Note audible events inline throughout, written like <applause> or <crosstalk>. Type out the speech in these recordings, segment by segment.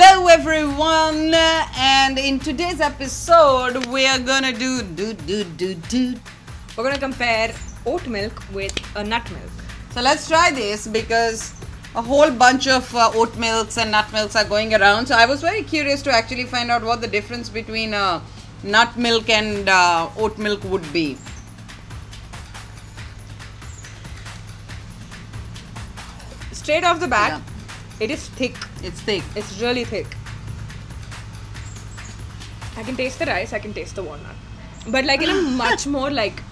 everyone, and in today's episode, we are gonna do do do do do. We're gonna compare oat milk with a nut milk. So let's try this because a whole bunch of uh, oat milks and nut milks are going around. So I was very curious to actually find out what the difference between uh, nut milk and uh, oat milk would be. Straight off the bat, Yeah. It is thick. It's thick. It's really thick. I can taste the rice. I can taste the walnut, but like in a much <laughs> more like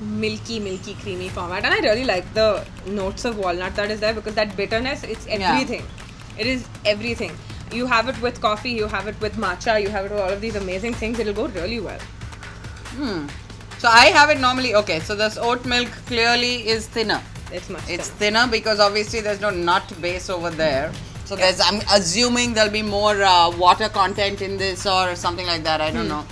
milky, milky, creamy format. And I really like the notes of walnut that is there because that bitterness, it's Yeah. everything. It is everything. You have it with coffee. You have it with matcha. You have it with all of these amazing things. It'll go really well. Hmm. So I have it normally. Okay, so this oat milk clearly is thinner. It's much. It's thinner. because obviously there's no nut base over there. So there's. I'm assuming there'll be more uh, water content in this or something like that. I don't know.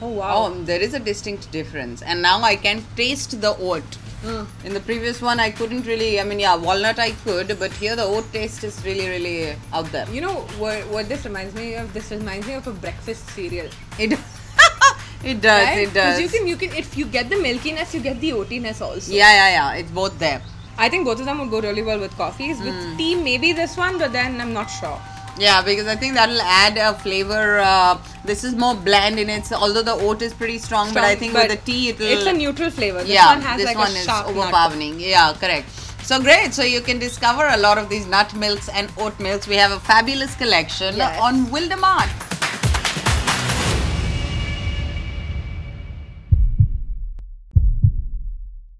Oh wow. Oh, there is a distinct difference, and now I can taste the oat. Mm. In the previous one, I couldn't really. I mean, yeah, walnut I could, but here the oat taste is really, really out there. You know what? What this reminds me of? This reminds me of a breakfast cereal. It, it does. right? It does. you can, you can, if you get the milkiness, you get the oatiness also. yeah, yeah, yeah. It's both there. I think both of them would go really well with coffees. With Hmm. tea, maybe this one, but then I'm not sure. Yeah, because I think that'll add a flavor. Uh, this is more bland in it. Although the oat is pretty strong, but I think but with the tea, it'll. It's a neutral flavor. This yeah, one has this like one a is sharp nut. overpowering. Yeah, correct. So great. So you can discover a lot of these nut milks and oat milks. We have a fabulous collection Yes. on Wildermart.